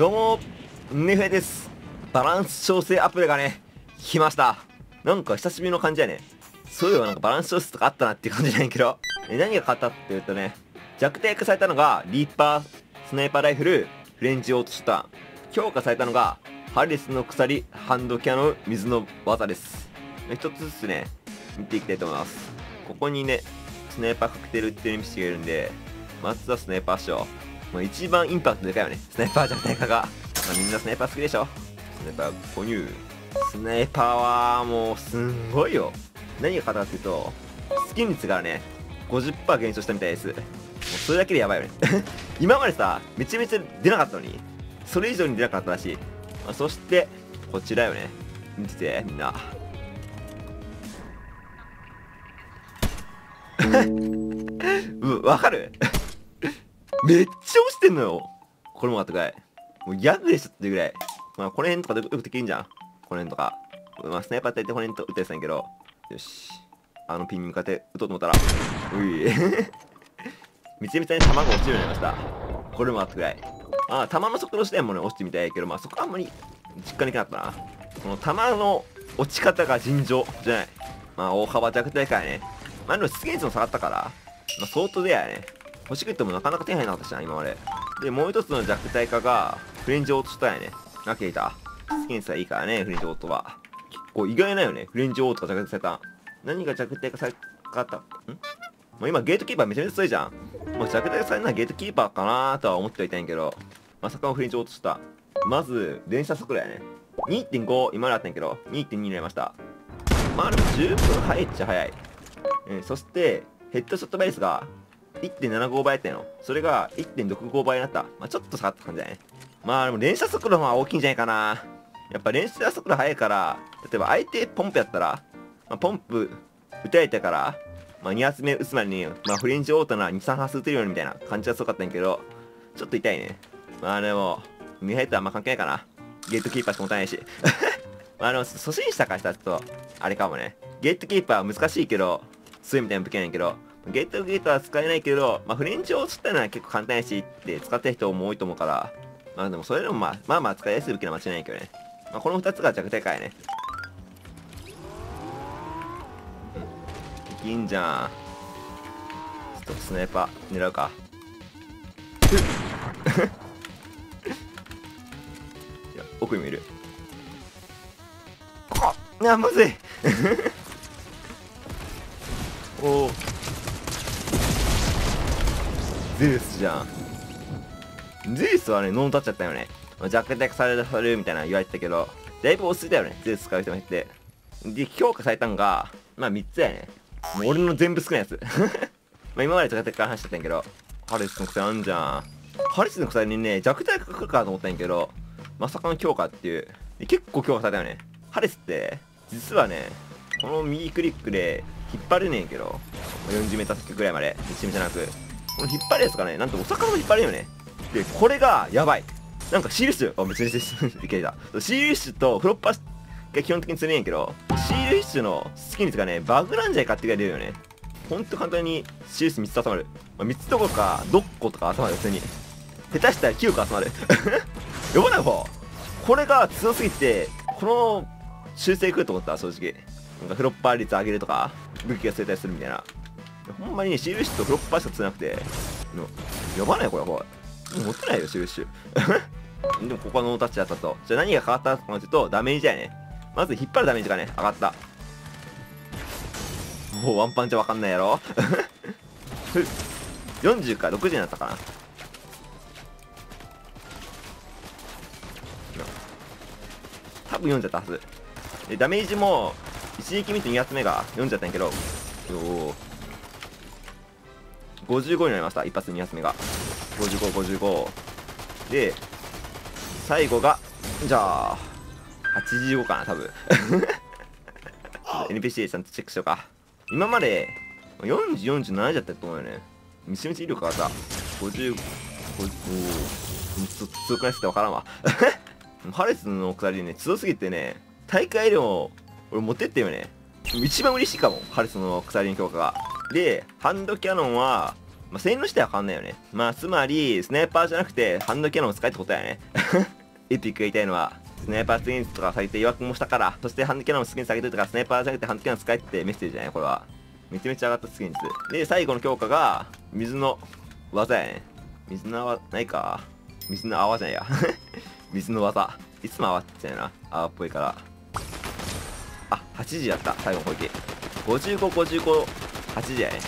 どうも、ネフェです。バランス調整アプリがね、来ました。なんか久しぶりの感じやね。そういえばなんかバランス調整とかあったなっていう感じじゃなんやけど。え、何が変わったって言うとね、弱点化されたのが、リーパー、スナイパーライフル、フレンチオートシュター。強化されたのが、ハリスの鎖、ハンドキャノン、水の技です。一つずつね、見ていきたいと思います。ここにね、スナイパーカクテルっていうミスがいるんで、まずはスナイパーしよう。まあ、一番インパクトでかいよね。スナイパー弱体化が。まあ、みんなスナイパー好きでしょスナイパー購入。スナイパーはもうすんごいよ。何が変わったかっていうと、スキン率がね、50%減少したみたいです。もうそれだけでやばいよね。今までさ、めちゃめちゃ出なかったのに、それ以上に出なかったらしい。まあ、そして、こちらよね。見てて、みんな。うわかる？めっちゃ押してんのよ。これもあったかい。もうギャグでしょっていうぐらい。まあ、この辺とかでよくできんじゃん。この辺とか。まあ、スナイパーってってこの辺と撃ったやつなんやけど。よし。あのピンに向かって撃とうと思ったら。うい。めちゃめちゃに弾が落ちるようになりました。これもあったくらい。あ、弾の速度視点もね、落ちてみたいけど、まあそこはあんまり実感できなかったな。この弾の落ち方が尋常じゃない。まあ大幅弱体からね。まあでも出現率も下がったから、まあ相当でやね。欲しくてもなかなか手に入らなかったしな、今まで。で、もう一つの弱体化が、フレンチオートしたんやね。なけいた。出現率はいいからね、フレンチオートは。結構意外なよね、フレンチオートが弱体化された。何が弱体化されたん？もう今ゲートキーパーめちゃめちゃ強いじゃん。もう弱体化されるのはゲートキーパーかなーとは思ってはいたんやけど、まさかのフレンチオートした。まず、電車速度やね。2.5、今まであったんやけど、2.2になりました。まあでも十分速いっちゃ速い。えー、そして、ヘッドショットベースが1.75倍やったの。それが1.65倍になった。まあちょっと下がった感じだね。まあでも連射速度は大きいんじゃないかな。やっぱ連射速度速いから、例えば相手ポンプやったら、まあ、ポンプ打たれたから、まあ、2発目打つまでに、まあ、フレンチオートな2、3発打てるようにみたいな感じがすごかったんやけど、ちょっと痛いね。まあでも、ミハイとはあんま関係ないかな。ゲートキーパーしか持たないし。まあでも、初心者からしたらちょっと、あれかもね。ゲートキーパーは難しいけど、強いみたいな武器なんやけど、ゲートゲートは使えないけど、まあ、フレンチを釣ったのは結構簡単やしって使ってる人も多いと思うから、まあでもそれでもまあ、まあまあ使いやすい武器は間違いないけどね。まあ、この2つが弱点かやね。いいんじゃん。ちょっとスナイパー狙うか。いや、奥にもいる。あっむずい おおゼウスじゃん。ゼウスはねノンタッチだったよね。弱体化されるみたいな言われてたけどだいぶ落ち着いたよねゼウス使う人もいて。で強化されたんがまあ3つやね。もう俺の全部少ないやつ。まあ今まで弱体化話してたんやけどハリスの癖あんじゃん。ハリスの癖にね弱体化来るかと思ったんやけどまさかの強化っていう。結構強化されたよね。ハリスって実はねこの右クリックで引っ張れねえけど 40m 先ぐらいまでめちゃめちゃなく。この引っ張るやつがねなんとお魚も引っ張れるよね。でこれがやばい。なんかシールッシュあめちゃめちゃいけたシールッシュとフロッパーが基本的に強いんやけどシールッシュのスキン率がねバグなんじゃないかってぐらい出るよね。ほんと簡単にシールッシュ3つ集まる、まあ、3つどころか6個とか集まる。普通に。下手したら9個集まる。やばない方。これが強すぎてこの修正来ると思った正直。なんかフロッパー率上げるとか武器が生態するみたいな。ほんまにねシールシュとフロッパーしか釣れなくて。のやばないこれこれ。持ってないよシーシュでもここはノータッチだったと。じゃあ何が変わったかというとダメージやね。まず引っ張るダメージがね上がった。もうワンパンじゃわかんないやろ。40か60になったかな。多分読んじゃったはず。でダメージも一撃見て2発目が読んじゃったんやけど。おお55になりました。一発2発目が。5555で最後がじゃあ85かな多分。NPC ちゃんとチェックしようか。今まで4047だったと思うよね。めちゃめちゃ威力上がった50 50おおちょっと強くないっすって分からんわ。ハレスの鎖ね強すぎてね大会でも俺持ってってよね。一番嬉しいかも。ハレスの鎖の強化がでハンドキャノンはまあ、性能自体は変わんないよね。まあ、つまり、スナイパーじゃなくて、ハンドキャノンを使えってことだよね。エピックが言いたいのは、スナイパーツインとかされて曰くもしたから、そしてハンドキャノンをスキン下げてるとか、スナイパーじゃなくてハンドキャノン使えってメッセージじゃないこれは。めちゃめちゃ上がったスキンズ。で、最後の強化が、水の技やね。水の泡、ないか。水の泡じゃないや。水の技。いつも泡って言っちゃうな。泡っぽいから。あ、8時やった。最後の攻撃。55、55、8時やね。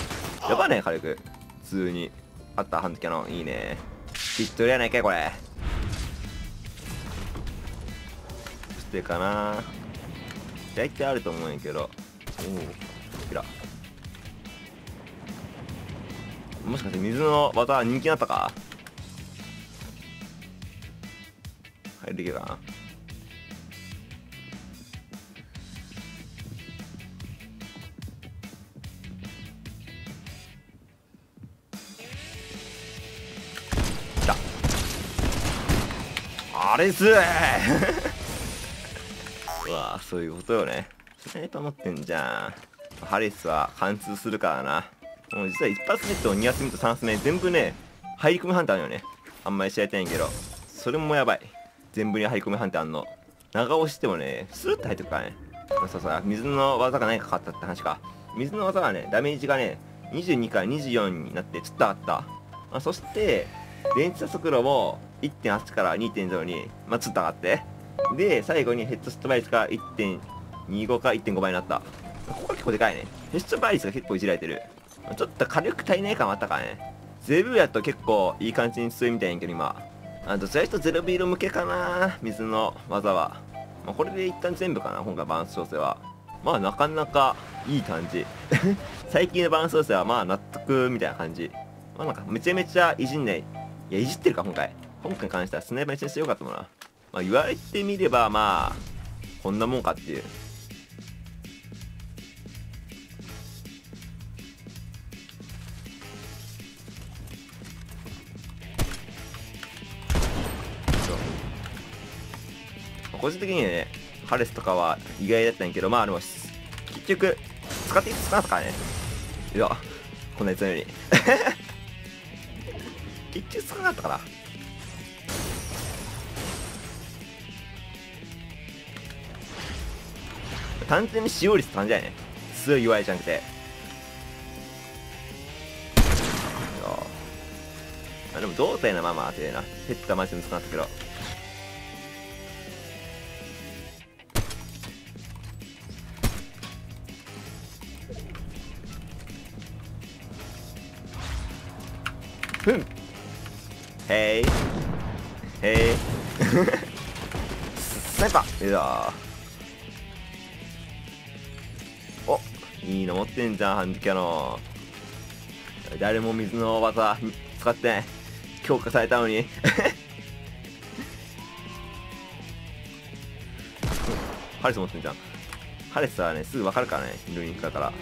やばいね、軽く。普通に。あった、ハンドキャノン。いいね。ピットルやないかい、これ。してかな大体あると思うんやけど。おお、キラ。もしかして水の技人気になったか入るけどな。あれす。うわそういうことよね。スナイパー持ってんじゃん。ハリスは貫通するからな。もう実は1発目と2発目と3発目全部ね入り込み判定あるよね。あんまり試合たいんけど。それもやばい。全部に入り込み判定あんの。長押してもねスルッと入ってくからね。そうそう水の技が何かかったって話か。水の技がねダメージがね22から24になってちょっと上がった、あ、そして電池速度も1.8から2.0に、まあ、ちょっと上がって、で、最後にヘッドスト倍率が1.25か1.5倍になった。ここが結構でかいね。ヘッド倍率が結構いじられてる。ちょっと火力足りない感もあったからね。ゼブやと結構いい感じに強いみたいやけど今。あどちらかとゼロビール向けかな水の技は。まあ、これで一旦全部かな今回バランス調整は。まあなかなかいい感じ。最近のバランス調整はまあ納得みたいな感じ。まあなんかめちゃめちゃいじんない。いや、いじってるか今回。今回に関してはスナイパーめちゃめちゃ良かったもんな。まあ言われてみればまあ、こんなもんかっていう。個人的にはね、ハレスとかは意外だったんやけど、まあでも、結局、使っていく使ったからね。いや、こんなやつのように。結局使わなかったかな。単純に使用率って感じだよね。強い弱いじゃなくて。あでも胴体のまま当てえな。ヘッダマジで難かったけど。ふんへいへい スナイパーいやおいいの持ってんじゃんハンディキャノン誰も水の技使って強化されたのに。ハリス持ってんじゃん。ハリスはねすぐ分かるからねルーニックだから。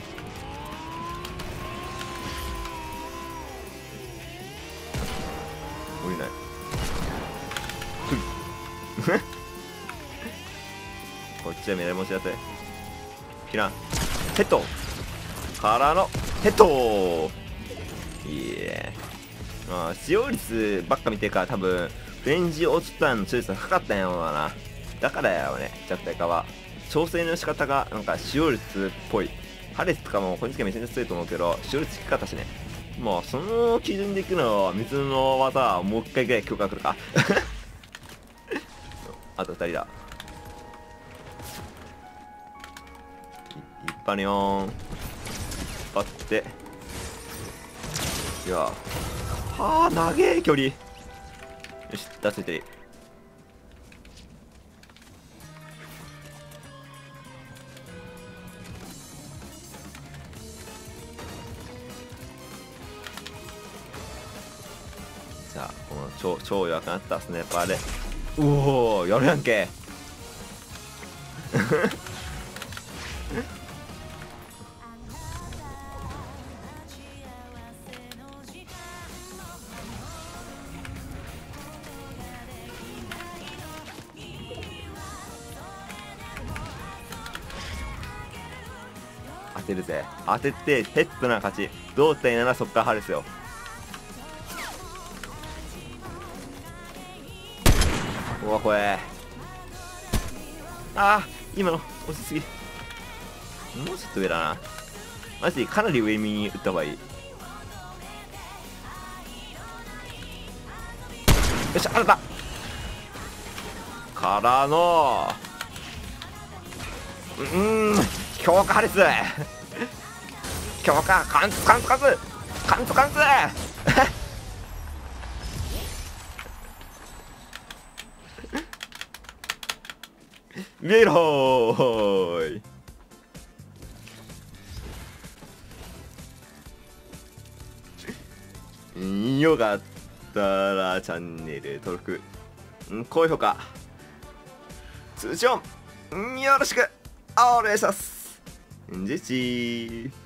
降りない。こっちはメダル持ちだぜ。キランヘッド。からのヘッド。いいえ。まあ使用率ばっか見てるから多分レンジ落ちたのチョイスがかかったんやろうな。だからやろね。弱体化は。調整の仕方がなんか使用率っぽい。ハレスとかも個人的にめちゃめちゃ強いと思うけど使用率低かったしね。まあその基準でいくのは水の技はもう一回ぐらい強化くるか。あと2人だ。一発にょーん。引っ張って。いや。はあ長え距離。よし出せて。るじゃあこの超超弱くなったスネーパーで。おおやるやんけ。てるぜ。当ててヘッドな勝ち。胴体ならそっからハですようわこれ。ああ今の落ちすぎ。もうちょっと上だな。マジかなり上見に打った方がいい。よしあった。からの。うん強化破裂強化貫通貫通貫通貫通貫通 見ろーい。よかったらチャンネル登録ん高評価通知音よろしくお願いします。じちー。